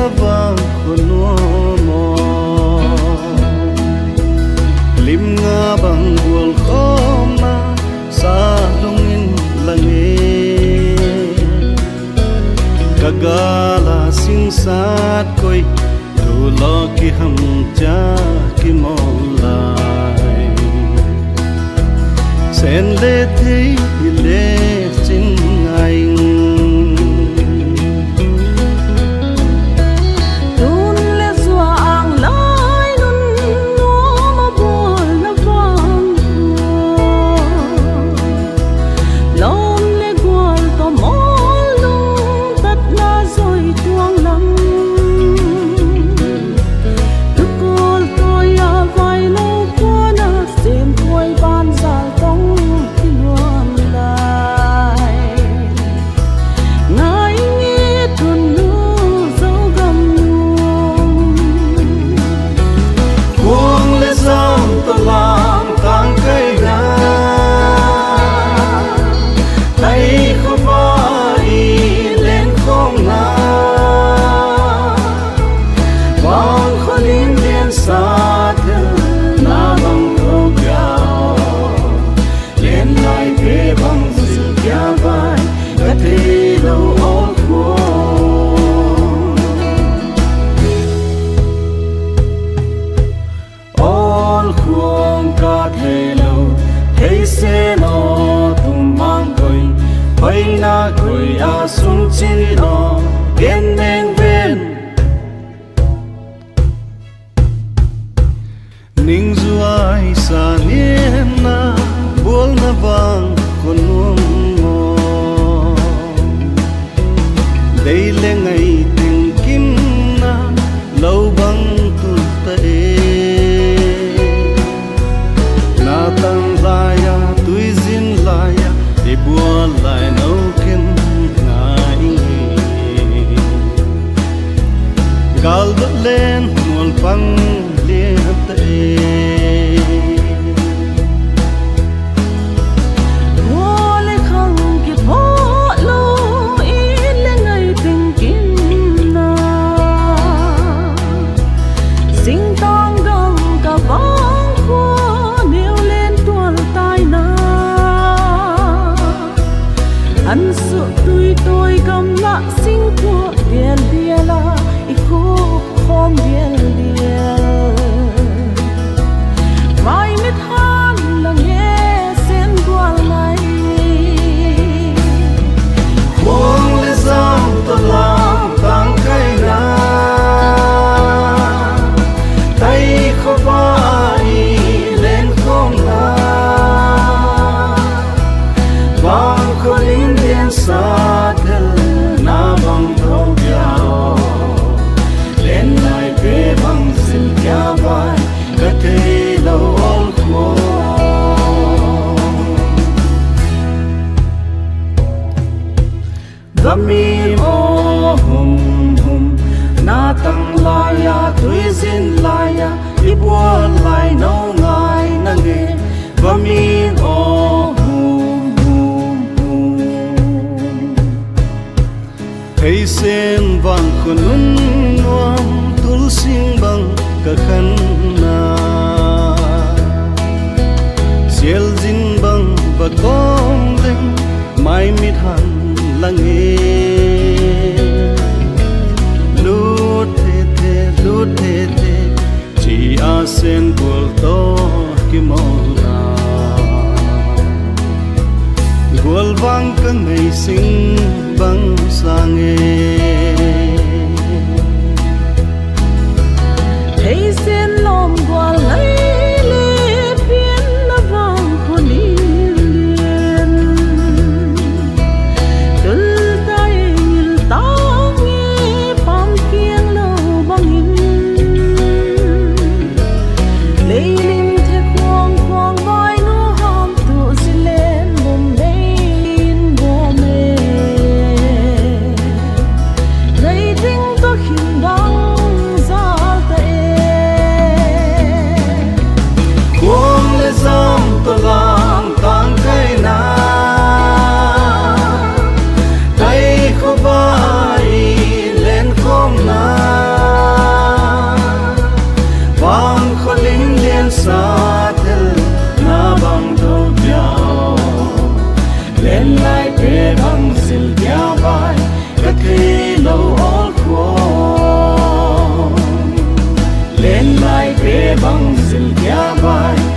na vang khunu mo lim nga bang bul khoma, sa lungin langi kagala sing sat koi tu lo ki ham cha ki molai sen le thi le chinh thế lâu. Thế sẽ lo thùng mang đời bay na cười a à xuống chi lo biến nên biến ninh duai xa niên kal dot len mual pang lia te Wole khang ki bo lo in le ngai ting kin na. Sing tong dong ka vong khu nêu lên tual tai na. Ăn sợ tươi tôi cầm lạ sinh của tiền bia la. 你哭红遍脸。Vamir o hum hum na tang la ya tuizin lai mangue el que ama